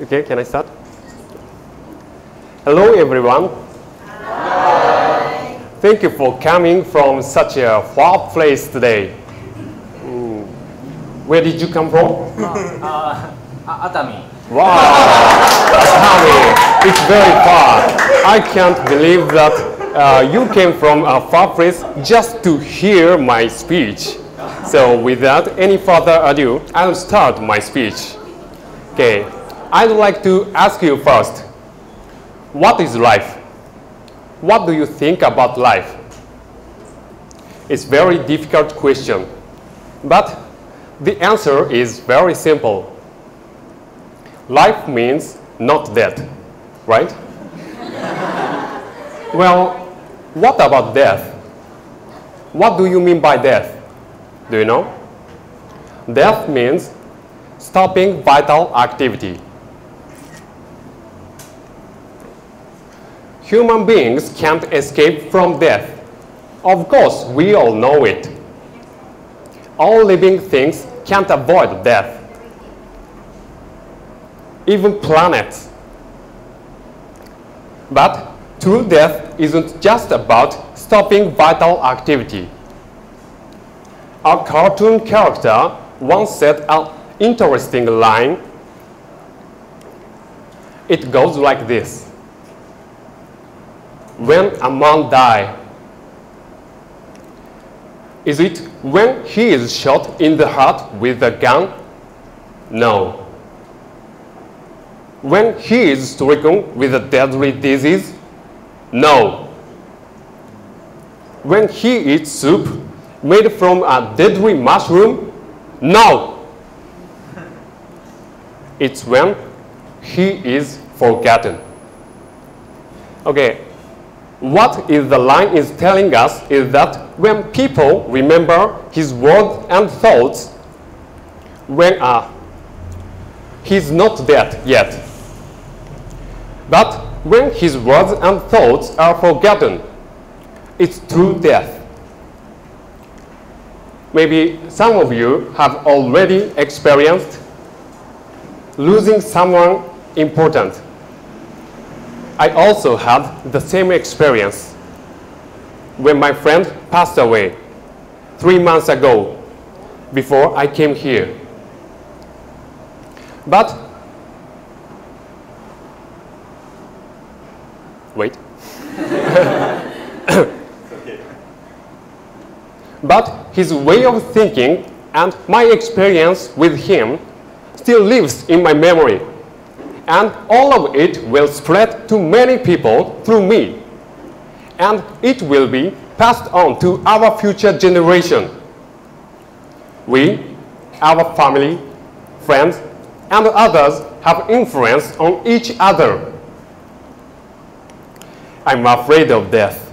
Okay, can I start? Hello, everyone. Hi. Thank you for coming from such a far place today. Mm. Where did you come from? Uh, uh, Atami. Wow, Atami, it's very far. I can't believe that uh, you came from a far place just to hear my speech. So without any further ado, I'll start my speech. Okay, I'd like to ask you first, what is life? What do you think about life? It's very difficult question, but the answer is very simple. Life means not death, right? well, what about death? What do you mean by death? Do you know? Death means stopping vital activity. Human beings can't escape from death. Of course, we all know it. All living things can't avoid death even planets. But true death isn't just about stopping vital activity. A cartoon character once said an interesting line. It goes like this. When a man die? is it when he is shot in the heart with a gun? No when he is stricken with a deadly disease? No. When he eats soup made from a deadly mushroom? No. It's when he is forgotten. Okay, what is the line is telling us is that when people remember his words and thoughts, when uh, he's not dead yet, but when his words and thoughts are forgotten, it's true death. Maybe some of you have already experienced losing someone important. I also had the same experience when my friend passed away three months ago before I came here. But Wait. but his way of thinking and my experience with him still lives in my memory. And all of it will spread to many people through me. And it will be passed on to our future generation. We, our family, friends, and others have influence on each other I'm afraid of death.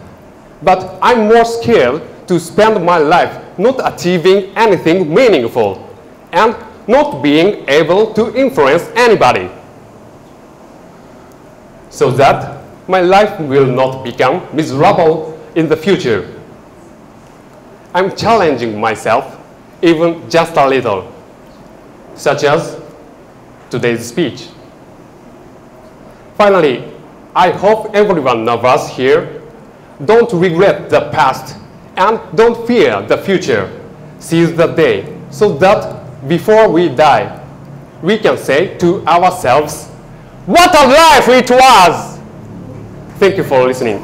But I'm more scared to spend my life not achieving anything meaningful and not being able to influence anybody. So that my life will not become miserable in the future. I'm challenging myself even just a little, such as today's speech. Finally, I hope every one of us here don't regret the past and don't fear the future. Seize the day so that before we die, we can say to ourselves, what a life it was! Thank you for listening.